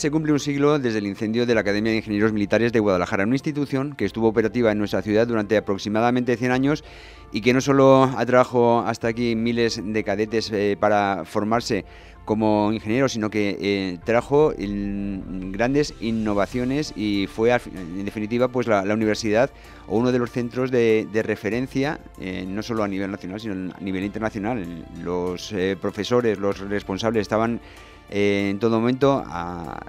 Se cumple un siglo desde el incendio de la Academia de Ingenieros Militares de Guadalajara, una institución que estuvo operativa en nuestra ciudad durante aproximadamente 100 años y que no solo atrajo hasta aquí miles de cadetes eh, para formarse como ingenieros, sino que eh, trajo grandes innovaciones y fue, en definitiva, pues la, universidad o uno de los centros de, referencia, eh, no solo a nivel nacional, sino a nivel internacional. Los profesores, los responsables estaban en todo momento a,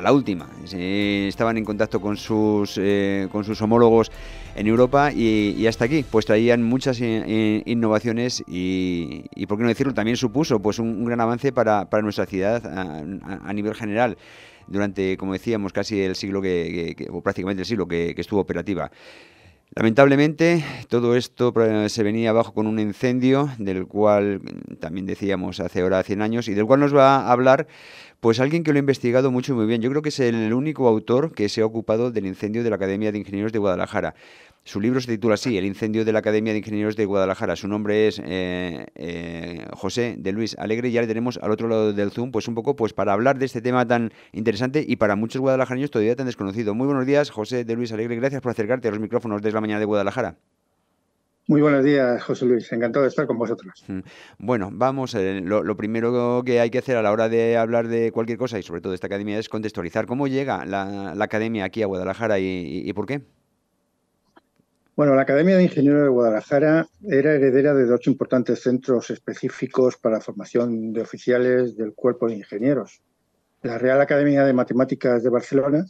la última. estaban en contacto con sus, eh, con sus homólogos en Europa y, hasta aquí, pues traían muchas innovaciones y, por qué no decirlo, también supuso pues un, gran avance para, nuestra ciudad a, nivel general durante, como decíamos, casi el siglo que, o prácticamente el siglo que, estuvo operativa. Lamentablemente, todo esto se venía abajo con un incendio, del cual también decíamos hace ahora 100 años, y del cual nos va a hablar pues alguien que lo ha investigado mucho y muy bien. Yo creo que es el único autor que se ha ocupado del incendio de la Academia de Ingenieros de Guadalajara. Su libro se titula así, El incendio de la Academia de Ingenieros de Guadalajara. Su nombre es eh, eh, José de Luis Alegre ya le tenemos al otro lado del Zoom, pues un poco pues para hablar de este tema tan interesante y para muchos guadalajareños todavía tan desconocido. Muy buenos días, José de Luis Alegre. Gracias por acercarte a los micrófonos desde la mañana de Guadalajara. Muy buenos días, José Luis. Encantado de estar con vosotros. Mm. Bueno, vamos, eh, lo, primero que hay que hacer a la hora de hablar de cualquier cosa y sobre todo de esta academia es contextualizar cómo llega la, academia aquí a Guadalajara y por qué. Bueno, la Academia de Ingenieros de Guadalajara era heredera de dos importantes centros específicos para la formación de oficiales del Cuerpo de Ingenieros. La Real Academia de Matemáticas de Barcelona,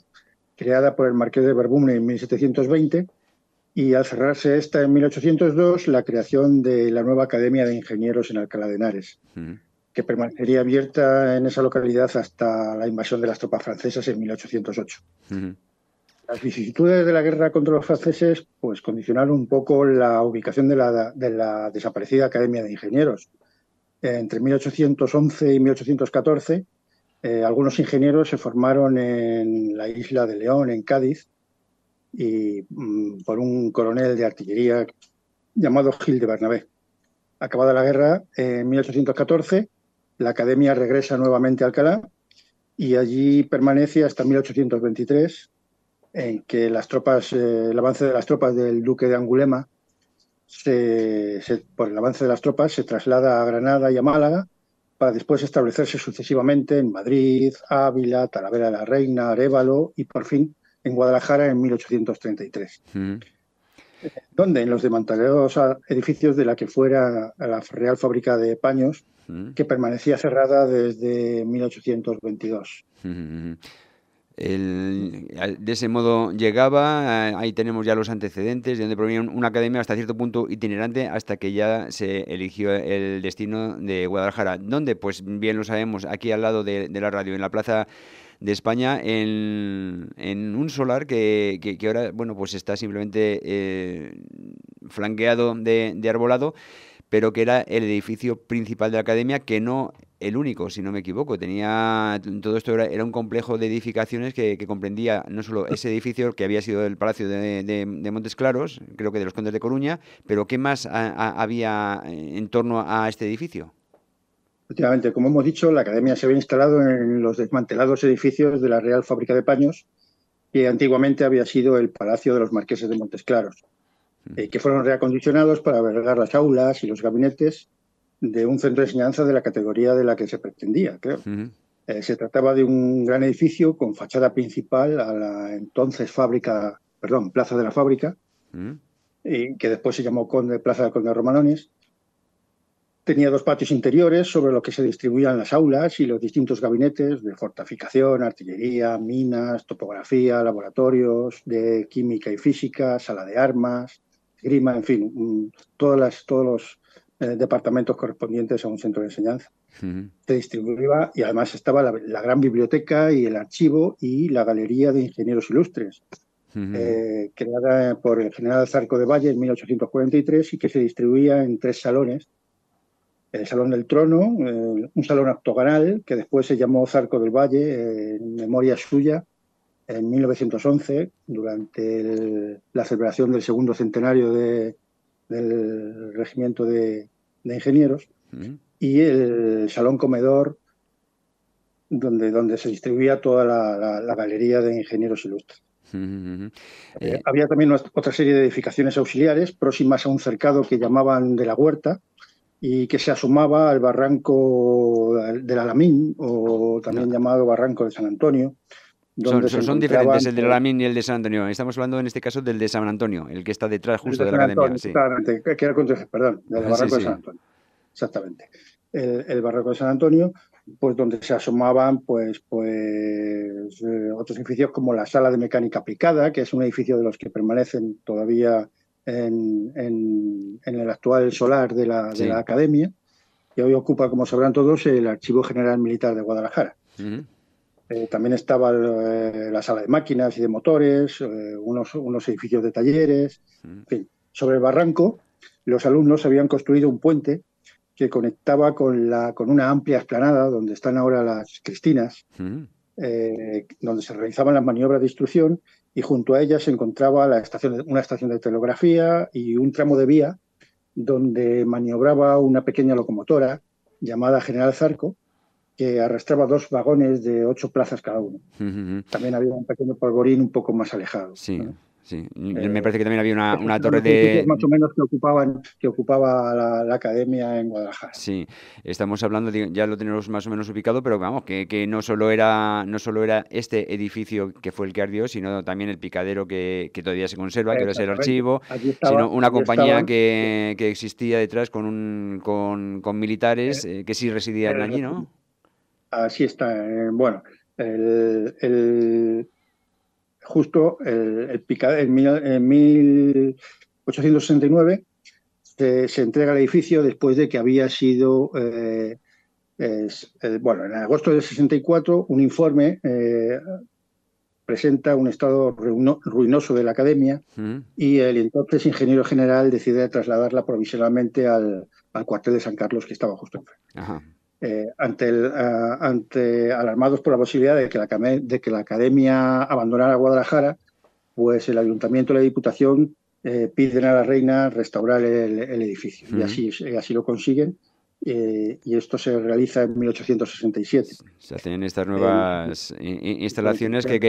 creada por el Marqués de Berbumne en 1720, y al cerrarse esta en 1802, la creación de la nueva Academia de Ingenieros en Alcalá de Henares, que permanecería abierta en esa localidad hasta la invasión de las tropas francesas en 1808. Las vicisitudes de la guerra contra los franceses pues, condicionaron un poco la ubicación de la, desaparecida Academia de Ingenieros. Entre 1811 y 1814, eh, algunos ingenieros se formaron en la isla de León, en Cádiz, y mm, por un coronel de artillería llamado Gil de Bernabé. Acabada la guerra, en 1814, la academia regresa nuevamente a Alcalá y allí permanece hasta 1823, en que las tropas, eh, el avance de las tropas del duque de Angulema, por el avance de las tropas, se traslada a Granada y a Málaga para después establecerse sucesivamente en Madrid, Ávila, Talavera de la Reina, Arévalo y por fin en Guadalajara en 1833. Donde en los desmantelados edificios de la que fuera la Real Fábrica de Paños, que permanecía cerrada desde 1822 de ese modo llegaba, ahí tenemos ya los antecedentes, de donde provenía una academia hasta cierto punto itinerante hasta que ya se eligió el destino de Guadalajara. ¿Dónde? Pues bien lo sabemos, aquí al lado de, la radio, en la Plaza de España, en, un solar que, que, ahora bueno, pues está simplemente eh, flanqueado de, de arbolado pero que era el edificio principal de la academia, que no el único, si no me equivoco. Tenía todo esto era, un complejo de edificaciones que, comprendía no solo ese edificio que había sido el Palacio de, Montes Claros, creo que de los Condes de Coruña, pero ¿qué más había en torno a este edificio? Efectivamente, como hemos dicho, la academia se había instalado en los desmantelados edificios de la Real Fábrica de Paños, que antiguamente había sido el Palacio de los Marqueses de Montes Claros. Eh, que fueron reacondicionados para albergar las aulas y los gabinetes de un centro de enseñanza de la categoría de la que se pretendía, creo. Eh, se trataba de un gran edificio con fachada principal a la entonces fábrica, perdón, Plaza de la Fábrica, y que después se llamó Conde, Plaza de Conde Romanones. Tenía dos patios interiores sobre los que se distribuían las aulas y los distintos gabinetes de fortificación, artillería, minas, topografía, laboratorios de química y física, sala de armas, grima, en fin, todas las, todos los eh, departamentos correspondientes a un centro de enseñanza. Se distribuía y además estaba la, gran biblioteca y el archivo y la galería de ingenieros ilustres, eh, creada por el general Zarco de Valle en 1843 y que se distribuía en tres salones. El Salón del Trono, eh, un salón octogonal que después se llamó Zarco del Valle en memoria suya, en 1911, durante la celebración del segundo centenario del regimiento de, ingenieros, y el salón comedor donde, donde se distribuía toda la, galería de ingenieros ilustres. Eh, eh, había también otra serie de edificaciones auxiliares próximas a un cercado que llamaban de la Huerta y que se asomaba al barranco del Alamín o también llamado Barranco de San Antonio. Son, son diferentes el del Alamín y el de San Antonio. Estamos hablando en este caso del de San Antonio, el que está detrás justo de, la academia. Exactamente, que era perdón, del barranco de San Antonio. Exactamente. El, barranco de San Antonio, pues donde se asomaban pues, pues eh, otros edificios como la Sala de Mecánica Aplicada, que es un edificio de los que permanecen todavía en, el actual solar de la, de la academia, que hoy ocupa, como sabrán todos, el Archivo General Militar de Guadalajara. Eh, también estaba eh, la sala de máquinas y de motores, eh, unos, unos, edificios de talleres. En fin, sobre el barranco, los alumnos habían construido un puente que conectaba con, la, con una amplia explanada donde están ahora las Cristinas, donde se realizaban las maniobras de instrucción y junto a ella se encontraba la estación, una estación de telegrafía y un tramo de vía donde maniobraba una pequeña locomotora llamada General Zarco, que arrastraba dos vagones de ocho plazas cada uno. También había un pequeño polvorín un poco más alejado. Sí. Sí, me eh, parece que también había una, torre de... Más o menos que, ocupaban, que ocupaba la, academia en Guadalajara. Sí, estamos hablando, ya lo tenemos más o menos ubicado, pero vamos, que, que, no, solo era, no solo era este edificio que fue el que ardió, sino también el picadero que, todavía se conserva, que es el archivo, sino una compañía que, existía detrás con, un, con, militares eh, que sí residían allí, ¿no? Así está. Eh, bueno, el, justo el, en, 1869 se, entrega el edificio después de que había sido, eh, bueno, en agosto del 64 un informe eh, presenta un estado ruinoso de la academia mm. y el entonces ingeniero general decide trasladarla provisionalmente al, cuartel de San Carlos que estaba justo enfrente. Eh, ante, el, ante alarmados por la posibilidad de que la, de que la academia abandonara Guadalajara, pues el ayuntamiento y la diputación eh, piden a la reina restaurar el, edificio y así, así lo consiguen. Eh, y esto se realiza en 1867. Se hacen estas nuevas instalaciones que,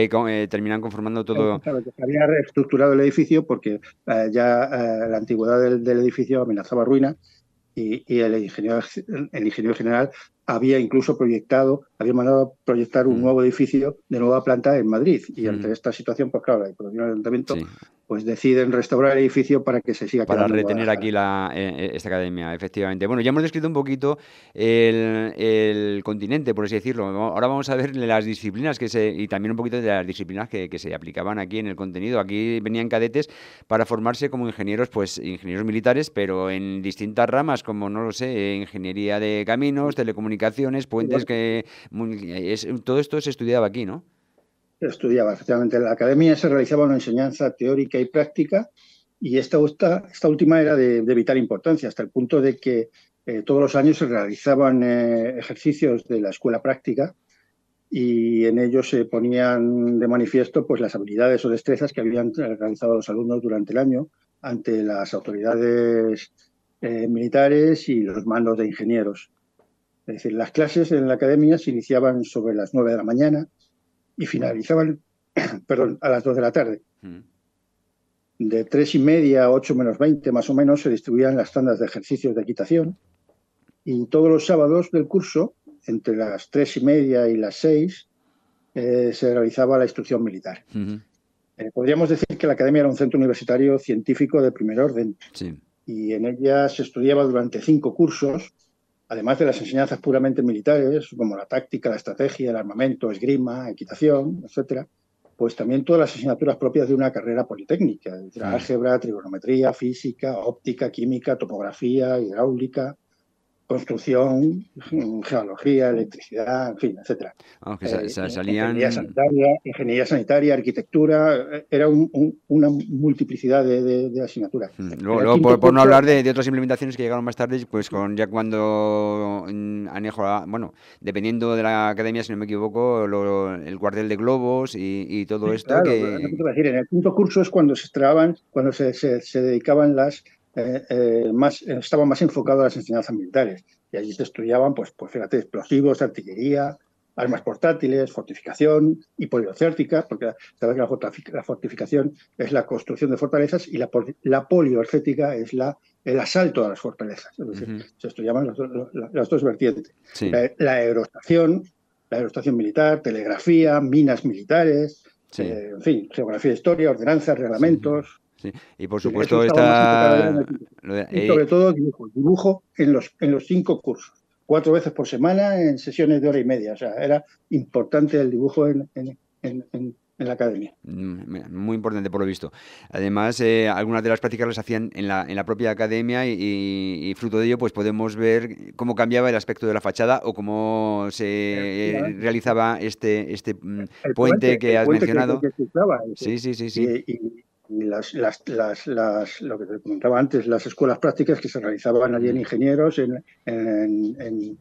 terminan conformando todo. se había reestructurado el edificio porque ya la antigüedad del, del, edificio amenazaba ruina y, el, ingeniero, el ingeniero general había incluso proyectado, había mandado proyectar un mm. nuevo edificio de nueva planta en Madrid. Y ante mm. esta situación, pues claro, la del ayuntamiento pues deciden restaurar el edificio para que se siga Para retener aquí la, eh, eh, esta academia, efectivamente. Bueno, ya hemos descrito un poquito el, continente, por así decirlo. Ahora vamos a ver las disciplinas que se, y también un poquito de las disciplinas que, se aplicaban aquí en el contenido. Aquí venían cadetes para formarse como ingenieros, pues ingenieros militares, pero en distintas ramas, como no lo sé, ingeniería de caminos, telecomunicaciones, puentes, que todo esto se estudiaba aquí, ¿no? Estudiaba. Efectivamente, en la academia se realizaba una enseñanza teórica y práctica y esta, última era de, vital importancia, hasta el punto de que eh, todos los años se realizaban eh, ejercicios de la escuela práctica y en ellos se ponían de manifiesto pues, las habilidades o destrezas que habían realizado los alumnos durante el año ante las autoridades eh, militares y los mandos de ingenieros. Es decir, las clases en la academia se iniciaban sobre las 9 de la mañana y finalizaban perdón, a las 2 de la tarde. Mm. De 3 y media a 8 menos 20 más o menos se distribuían las tandas de ejercicios de equitación y todos los sábados del curso, entre las 3 y media y las 6, eh, se realizaba la instrucción militar. Eh, podríamos decir que la Academia era un centro universitario científico de primer orden y en ella se estudiaba durante cinco cursos además de las enseñanzas puramente militares, como la táctica, la estrategia, el armamento, esgrima, equitación, etcétera, pues también todas las asignaturas propias de una carrera politécnica, álgebra, trigonometría, física, óptica, química, topografía, hidráulica, construcción, geología, electricidad, en fin, etcétera. Eh, salían... ingeniería, sanitaria, arquitectura, eh, era una multiplicidad de, asignaturas. Mm, luego, por, no hablar de, otras implementaciones que llegaron más tarde, pues con ya cuando mm, Anejo, bueno, dependiendo de la academia, si no me equivoco, el cuartel de globos y, todo esto. que... decir, en el quinto curso es cuando se extraban, cuando se, se dedicaban las eh, eh, más, estaba más enfocado a las enseñanzas militares. Y allí se estudiaban, pues, pues fíjate, explosivos, artillería, armas portátiles, fortificación y poliorcética, porque sabes que la fortificación es la construcción de fortalezas y la, la es la, el asalto a las fortalezas. Es decir, esto llaman las dos vertientes. La, aerostación, la aerostación militar, telegrafía, minas militares, eh, en fin, geografía, historia, ordenanzas, reglamentos. Y por supuesto está... Y sobre todo dibujo, dibujo en los, en los cinco cursos cuatro veces por semana en sesiones de hora y media. O sea, era importante el dibujo en, la academia. Mm, muy importante por lo visto. Además, eh, algunas de las prácticas las hacían en la, en la propia academia y, fruto de ello pues podemos ver cómo cambiaba el aspecto de la fachada o cómo se realizaba este, este mm, puente, que has mencionado. sí, sí, sí. sí y las, las, las, las, lo que te comentaba antes, las escuelas prácticas que se realizaban allí en ingenieros en, en,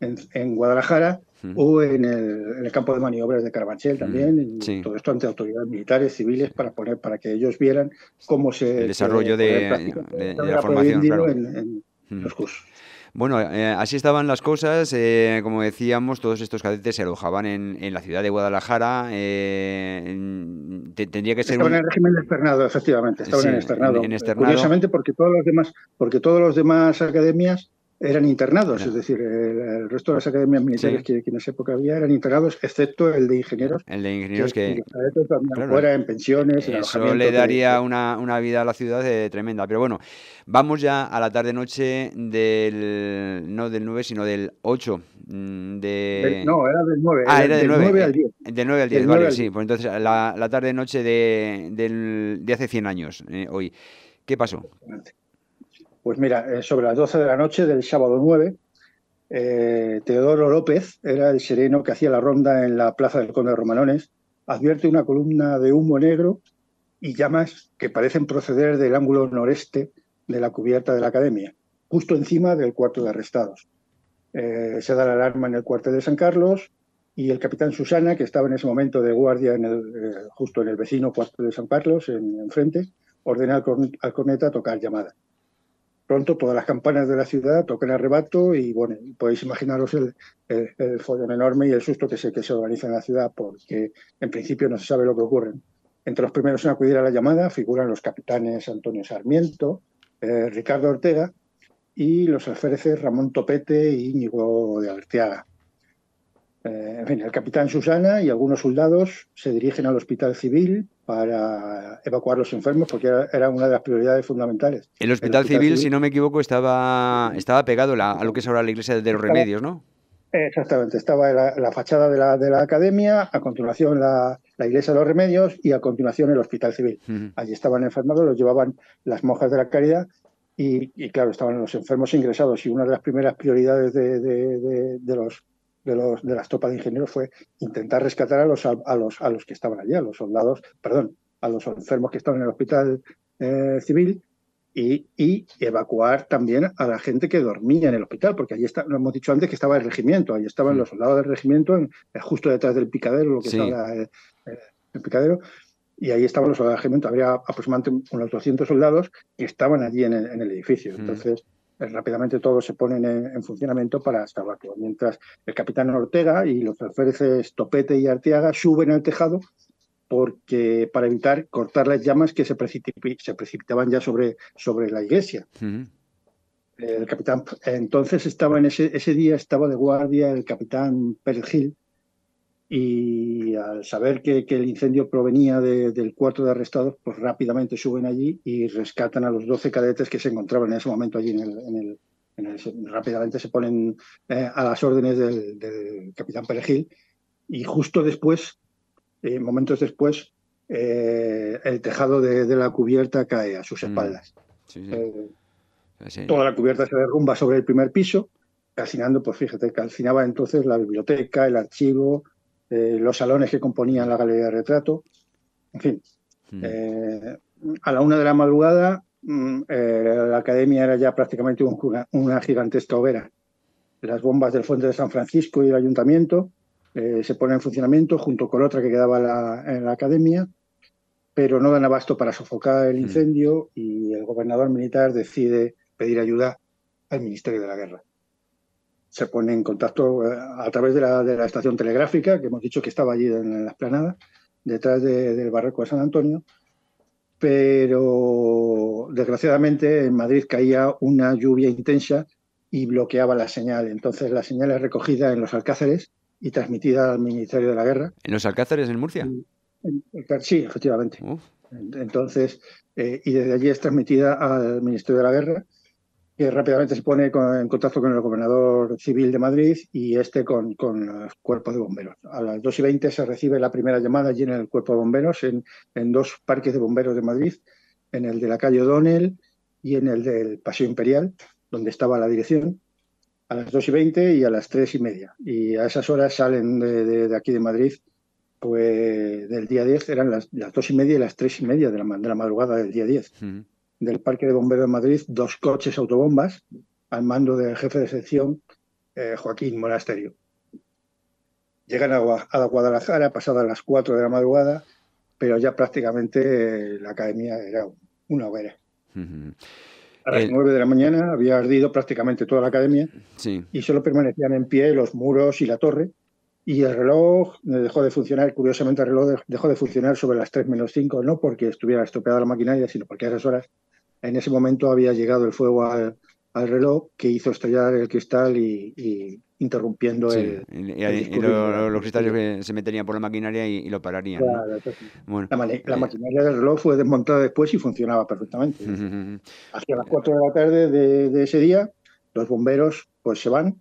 en, Guadalajara o en el, campo de maniobras de Carabanchel también, todo esto ante autoridades militares, civiles, para poner para que ellos vieran cómo se... El desarrollo de, la formación, claro. en, los cursos. Bueno, eh, así estaban las cosas. Eh, como decíamos, todos estos cadetes se alojaban en, en la ciudad de Guadalajara. Eh, tendría que ser estaban en el régimen de externado, efectivamente. Estaban en, externado. en, Curiosamente, porque todos los demás, porque todos los demás academias eran internados, es decir, el, resto de las academias militares que, en esa época había eran internados, excepto el de ingenieros. El de ingenieros que, fuera en pensiones. Eso le daría una, una, vida a la ciudad tremenda. Pero bueno, vamos ya a la tarde-noche del, no del 9, sino del 8. Mm, de... no, era del 9. Ah, era del, 9, al 10. Eh, del 9 al 10, vale, sí. Pues entonces la, la tarde-noche de, de hace 100 años, eh, hoy. ¿Qué pasó? Pues mira, eh, sobre las 12 de la noche del sábado 9, eh, Teodoro López, era el sereno que hacía la ronda en la plaza del Conde de Romanones, advierte una columna de humo negro y llamas que parecen proceder del ángulo noreste de la cubierta de la academia, justo encima del cuarto de arrestados. Eh, se da la alarma en el cuartel de San Carlos y el capitán Susana, que estaba en ese momento de guardia en el, justo en el vecino cuarto de San Carlos, en, enfrente, ordena al corneta tocar llamada pronto todas las campanas de la ciudad tocan arrebato y bueno, podéis imaginaros el, follón enorme y el susto que se, que se organiza en la ciudad porque en principio no se sabe lo que ocurre. Entre los primeros en acudir a la llamada figuran los capitanes Antonio Sarmiento, eh, Ricardo Ortega y los alféreces Ramón Topete y Íñigo de Arteaga. Eh, en fin, el capitán Susana y algunos soldados se dirigen al hospital civil para evacuar los enfermos porque era, una de las prioridades fundamentales. El hospital, civil, si no me equivoco, estaba, estaba pegado a lo que es ahora la iglesia de los remedios, ¿no? Exactamente, estaba la, la fachada de la, de la, academia, a continuación la, iglesia de los remedios y a continuación el hospital civil. Allí estaban enfermados, los llevaban las monjas de la caridad y, y, claro, estaban los enfermos ingresados y una de las primeras prioridades de, de, de los de, los, de las tropas de ingenieros fue intentar rescatar a los, a, los, a los que estaban allí, a los soldados, perdón, a los enfermos que estaban en el hospital eh, civil y, y, evacuar también a la gente que dormía en el hospital, porque allí está, lo hemos dicho antes que estaba el regimiento, allí estaban mm. los soldados del regimiento en, eh, justo detrás del picadero, lo que estaba eh, el picadero, y ahí estaban los soldados del regimiento, habría aproximadamente unos 200 soldados que estaban allí en el, en el edificio. Mm. Entonces, rápidamente todos se ponen en, funcionamiento para salvarlo. Mientras el capitán Ortega y los alféreces Topete y Arteaga suben al tejado porque para evitar cortar las llamas que se, se precipitaban ya sobre, sobre la iglesia. El capitán entonces estaba en ese, ese día estaba de guardia el capitán Pérez Gil, y al saber que, el incendio provenía del cuarto de arrestados, pues rápidamente suben allí y rescatan a los 12 cadetes que se encontraban en ese momento allí en el... rápidamente se ponen eh, a las órdenes del, capitán Perejil y justo después, eh, momentos después, eh, el tejado de, la cubierta cae a sus mm. espaldas. Toda la cubierta se derrumba sobre el primer piso, calcinando, pues fíjate, calcinaba entonces la biblioteca, el archivo, eh, los salones que componían la galería de retrato, en fin. Hmm. Eh, a la una de la madrugada, mm, eh, la academia era ya prácticamente una, gigantesca hoguera. Las bombas del Fuente de San Francisco y el ayuntamiento se ponen en funcionamiento junto con otra que quedaba en la academia, pero no dan abasto para sofocar el hmm. incendio y el gobernador militar decide pedir ayuda al Ministerio de la Guerra. Se pone en contacto eh, a través de la, estación telegráfica, que hemos dicho que estaba allí en, la esplanada, detrás del barranco de San Antonio, pero desgraciadamente en Madrid caía una lluvia intensa y bloqueaba la señal. Entonces la señal es recogida en los Alcázares y transmitida al Ministerio de la Guerra. ¿En los Alcázares en Murcia? Sí, efectivamente. Entonces, eh, y desde allí es transmitida al Ministerio de la Guerra que rápidamente se pone en contacto con el gobernador civil de Madrid y este con, con los cuerpos de bomberos. A las 2 y 20 se recibe la primera llamada allí en el cuerpo de bomberos, en, en dos parques de bomberos de Madrid, en el de la calle O'Donnell y en el del Paseo Imperial, donde estaba la dirección, a las 2 y 20 y a las 3 y media. Y a esas horas salen de, de, aquí de Madrid, pues del día 10 eran las, las 2 y media y las 3 y media de la, de madrugada del día 10 del Parque de Bomberos de Madrid dos coches autobombas al mando del jefe de sección eh, Joaquín Monasterio. Llegan a, Guadalajara pasadas las 4 de la madrugada, pero ya prácticamente eh, la academia era una hoguera. A las 9 de la mañana había ardido prácticamente toda la academia y solo permanecían en pie los muros y la torre. Y el reloj dejó de funcionar, curiosamente el reloj dejó de funcionar sobre las 3 menos 5, no porque estuviera estropeada la maquinaria, sino porque a esas horas en ese momento había llegado el fuego al, reloj que hizo estallar el cristal y, interrumpiendo el, y, los cristales se meterían por la maquinaria y, lo pararían. la, eh, maquinaria del reloj fue desmontada después y funcionaba perfectamente. Hacia las 4 de la tarde de, ese día, los bomberos pues se van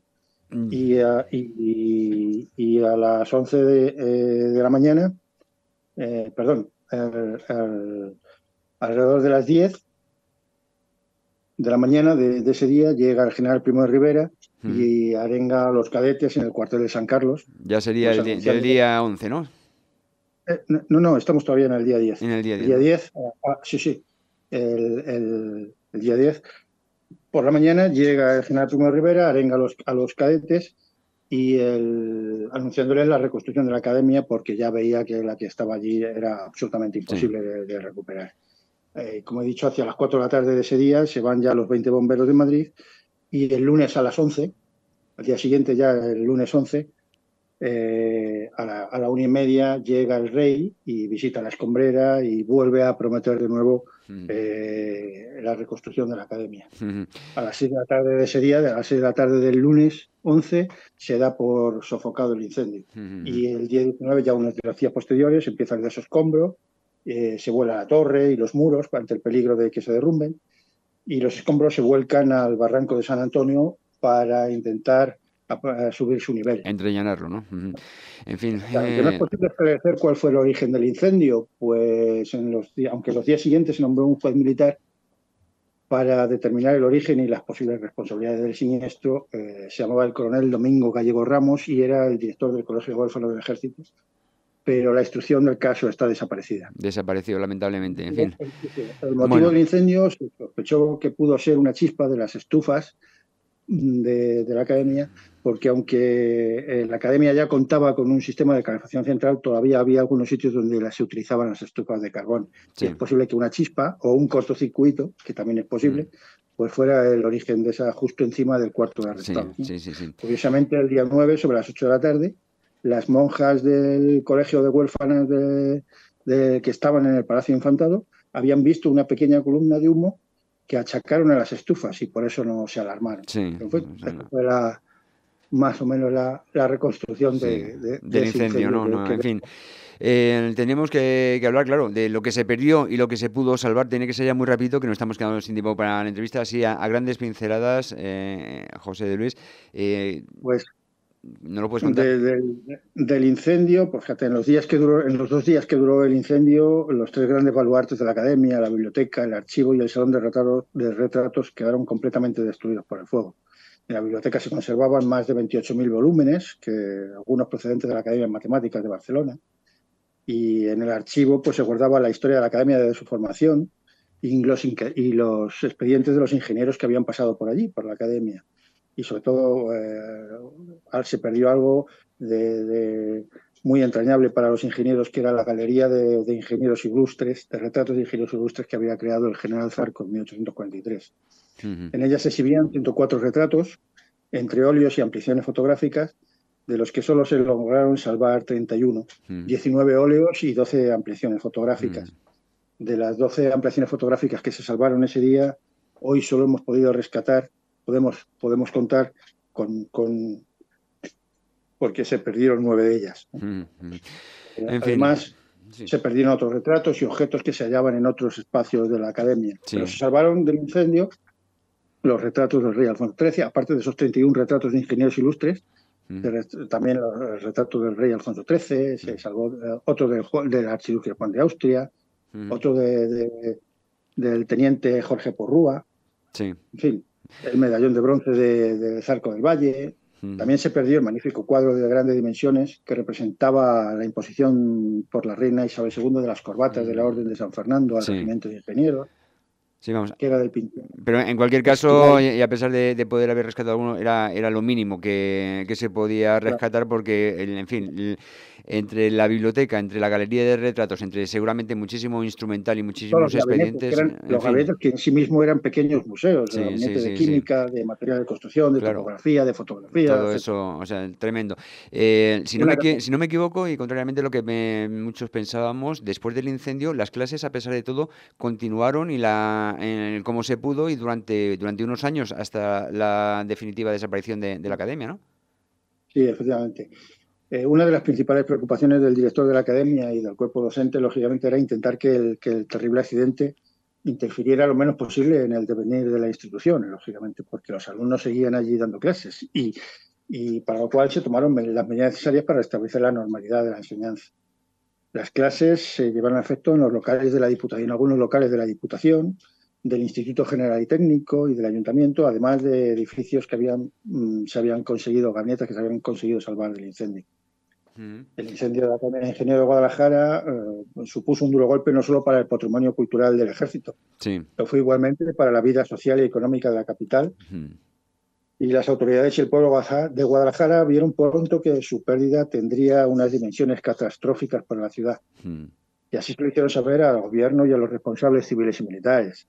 mm. y, a, y, a las 11 de, eh, la mañana, eh, perdón, alrededor de las 10, de la mañana de, ese día llega el general Primo de Rivera y arenga a los cadetes en el cuartel de San Carlos. Ya sería el, día 11, ¿no? Eh, ¿no? no, estamos todavía en el día 10. En el día 10. día 10, ah, ah, sí, sí. El, día 10. Por la mañana llega el general Primo de Rivera, arenga a los, a los cadetes y el, anunciándoles la reconstrucción de la academia porque ya veía que la que estaba allí era absolutamente imposible de recuperar. Eh, como he dicho, hacia las 4 de la tarde de ese día se van ya los 20 bomberos de Madrid y el lunes a las 11, al día siguiente ya el lunes 11, eh, a, la, a, una y media llega el rey y visita la escombrera y vuelve a prometer de nuevo eh, la reconstrucción de la academia. A las 6 de la tarde de ese día, a las 6 de la tarde del lunes 11, se da por sofocado el incendio. Y el día 19, ya unos días posteriores, empieza el desescombro eh, se vuela la torre y los muros ante el peligro de que se derrumben y los escombros se vuelcan al barranco de San Antonio para intentar subir su nivel. Entrellanarlo, ¿no? En fin. no es eh, posible esclarecer cuál fue el origen del incendio, pues en los aunque los días siguientes se nombró un juez militar para determinar el origen y las posibles responsabilidades del siniestro, eh, se llamaba el coronel Domingo Gallego Ramos y era el director del Colegio de Huérfanos del Ejército pero la instrucción del caso está desaparecida. Desaparecido, lamentablemente, en fin. El motivo del incendio se sospechó que pudo ser una chispa de las estufas de, la academia, porque aunque eh, la academia ya contaba con un sistema de calefacción central, todavía había algunos sitios donde se utilizaban las estufas de carbón. es posible que una chispa o un cortocircuito, que también es posible, mm. pues fuera el origen de esa justo encima del cuarto de arrestado. Curiosamente, el día 9, sobre las 8 de la tarde, las monjas del colegio de huérfanas de, que estaban en el Palacio Infantado habían visto una pequeña columna de humo que achacaron a las estufas y por eso no se alarmaron. Sí, fue, más o menos la, reconstrucción de, del incendio, ¿no? no en fin. Eh, tenemos que, hablar, claro, de lo que se perdió y lo que se pudo salvar. Tiene que ser ya muy rápido, que nos estamos quedando sin tiempo para la entrevista. Así, a, grandes pinceladas, eh, José de Luis. Eh, pues ¿No lo puedes contar? del incendio, pues en los, dos días que duró el incendio, los tres grandes baluartes de la academia, la biblioteca, el archivo y el salón de, retratos quedaron completamente destruidos por el fuego. En la biblioteca se conservaban más de 28.000 volúmenes, que algunos procedentes de la Academia de Matemáticas de Barcelona. Y en el archivo pues, se guardaba la historia de la academia de su formación y los expedientes de los ingenieros que habían pasado por allí, por la academia y sobre todo eh, se perdió algo de, muy entrañable para los ingenieros, que era la galería de, ingenieros ilustres, de retratos de ingenieros ilustres que había creado el general Zarco en 1843. En ella se exhibían 104 retratos entre óleos y ampliaciones fotográficas, de los que solo se lograron salvar 31, 19 mm. óleos y 12 ampliaciones fotográficas. De las 12 ampliaciones fotográficas que se salvaron ese día, hoy solo hemos podido rescatar, podemos, podemos contar con, con porque se perdieron nueve de ellas. Mm, Además, se perdieron otros retratos y objetos que se hallaban en otros espacios de la academia. Pero se salvaron del incendio los retratos del rey Alfonso XIII, aparte de esos 31 retratos de ingenieros ilustres, mm. también el retrato del rey Alfonso XIII, se salvó eh, otro del, del archiduque Juan de Austria, mm. otro de, del teniente Jorge Porrúa, en fin, el medallón de bronce de, de Zarco del Valle, también se perdió el magnífico cuadro de grandes dimensiones que representaba la imposición por la reina Isabel II de las corbatas de la Orden de San Fernando al regimiento de ingenieros. Sí, vamos. Que era del. Pero en cualquier caso, y a pesar de, poder haber rescatado alguno, era, era lo mínimo que, se podía rescatar porque, en fin, entre la biblioteca, entre la galería de retratos, entre seguramente muchísimo instrumental y muchísimos expedientes. los gabinetes que en sí mismos eran pequeños museos, de química, de material de construcción, de topografía, de fotografía. Todo eso, o sea, tremendo. Eh, si, no me, si no me equivoco, y contrariamente a lo que muchos pensábamos, después del incendio, las clases, a pesar de todo, continuaron y la como se pudo y durante, durante unos años hasta la definitiva desaparición de, de la academia, ¿no? Sí, efectivamente. Eh, una de las principales preocupaciones del director de la academia y del cuerpo docente, lógicamente, era intentar que el, terrible accidente interfiriera lo menos posible en el devenir de la institución, lógicamente, porque los alumnos seguían allí dando clases y, para lo cual se tomaron las medidas necesarias para establecer la normalidad de la enseñanza. Las clases se llevaron a efecto en los locales de la Diputación, en algunos locales de la Diputación, del Instituto General y Técnico y del Ayuntamiento, además de edificios que habían, mm, se habían conseguido, gabinetes que se habían conseguido salvar del incendio. El incendio de la Academia de Ingenieros de Guadalajara eh, supuso un duro golpe no solo para el patrimonio cultural del ejército, sí. pero fue igualmente para la vida social y económica de la capital. Y las autoridades y el pueblo de Guadalajara vieron pronto que su pérdida tendría unas dimensiones catastróficas para la ciudad. Y así se lo hicieron saber al gobierno y a los responsables civiles y militares.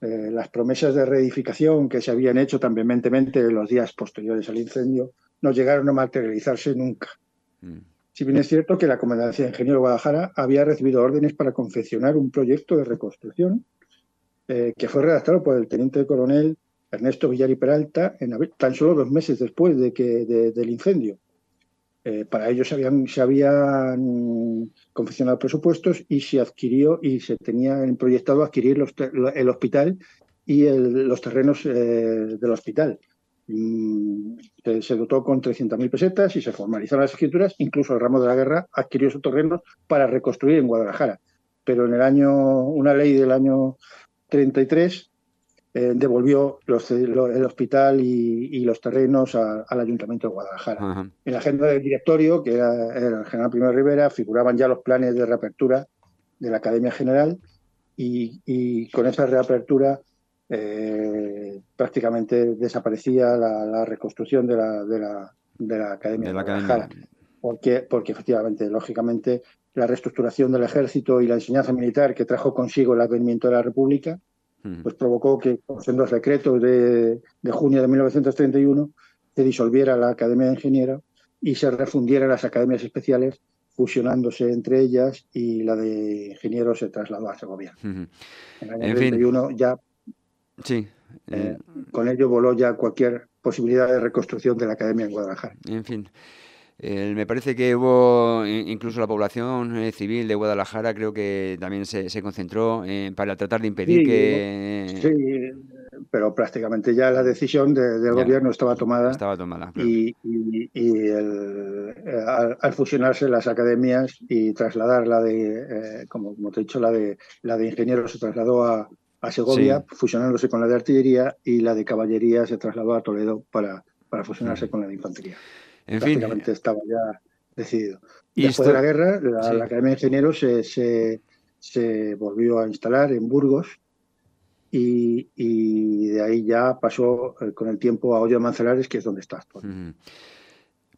Eh, las promesas de reedificación que se habían hecho tan vehementemente en los días posteriores al incendio no llegaron a materializarse nunca. Si bien es cierto que la Comandancia de Ingenieros de Guadalajara había recibido órdenes para confeccionar un proyecto de reconstrucción eh, que fue redactado por el teniente coronel Ernesto Villar y Peralta en, tan solo dos meses después de que, del incendio. Eh, para ello se habían, se habían confeccionado presupuestos y se adquirió y se tenía proyectado adquirir el hospital y los terrenos eh, del hospital. Mm, se dotó con 300.000 pesetas y se formalizaron las escrituras. Incluso el ramo de la guerra adquirió esos terrenos para reconstruir en Guadalajara. Pero en el año, una ley del año 33 eh, devolvió el hospital y, los terrenos al Ayuntamiento de Guadalajara. En la agenda del directorio, que era, el general Primero Rivera, figuraban ya los planes de reapertura de la Academia General y, y con esa reapertura eh, prácticamente desaparecía la, reconstrucción de la, de la, de la Academia de, la Porque, porque efectivamente, lógicamente, la reestructuración del ejército y la enseñanza militar que trajo consigo el advenimiento de la República, pues provocó que, siendo los decretos de, de, junio de 1931, se disolviera la Academia de Ingenieros y se refundieran las academias especiales, fusionándose entre ellas y la de ingenieros se trasladó a Segovia. En el año 1931 ya Sí. Eh, eh, con ello voló ya cualquier posibilidad de reconstrucción de la academia en Guadalajara. En fin. me parece que hubo incluso la población eh, civil de Guadalajara, creo que también se, concentró para tratar de impedir que. Sí, pero prácticamente ya la decisión del gobierno estaba tomada. Estaba tomada. Y, al, fusionarse las academias y trasladar la de, como, como, te he dicho, la de, la de ingenieros se trasladó a, a Segovia, fusionándose con la de artillería, y la de caballería se trasladó a Toledo para, para fusionarse con la de infantería. En Prácticamente estaba ya decidido. Después de la guerra, la, Academia de Ingenieros se, se, volvió a instalar en Burgos y, y, de ahí ya pasó eh, con el tiempo a Hoyo de Manzanares, que es donde está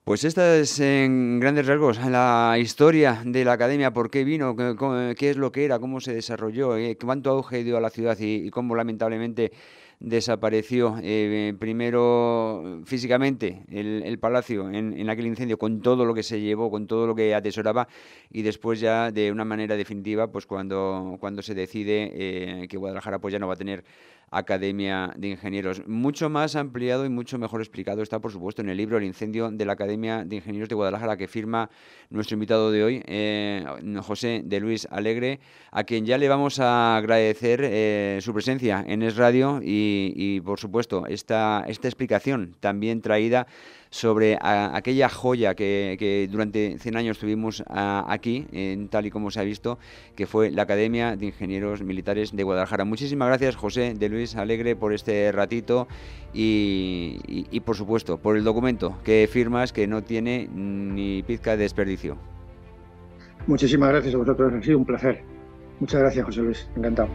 pues esta es en grandes rasgos la historia de la academia, por qué vino, qué, es lo que era, cómo se desarrolló, eh, cuánto auge dio a la ciudad y, cómo lamentablemente desapareció eh, primero físicamente el, palacio en, aquel incendio con todo lo que se llevó, con todo lo que atesoraba y después ya de una manera definitiva pues cuando, cuando se decide eh, que Guadalajara pues ya no va a tener Academia de Ingenieros. Mucho más ampliado y mucho mejor explicado está, por supuesto, en el libro El incendio de la Academia de Ingenieros de Guadalajara, que firma nuestro invitado de hoy, eh, José de Luis Alegre, a quien ya le vamos a agradecer eh, su presencia en Es Radio y, por supuesto, esta, esta explicación también traída sobre aquella joya que, durante 100 años tuvimos aquí, en, tal y como se ha visto, que fue la Academia de Ingenieros Militares de Guadalajara. Muchísimas gracias, José de Luis Alegre, por este ratito y, por supuesto, por el documento que firmas que no tiene ni pizca de desperdicio. Muchísimas gracias a vosotros, ha sido un placer. Muchas gracias, José Luis, encantado.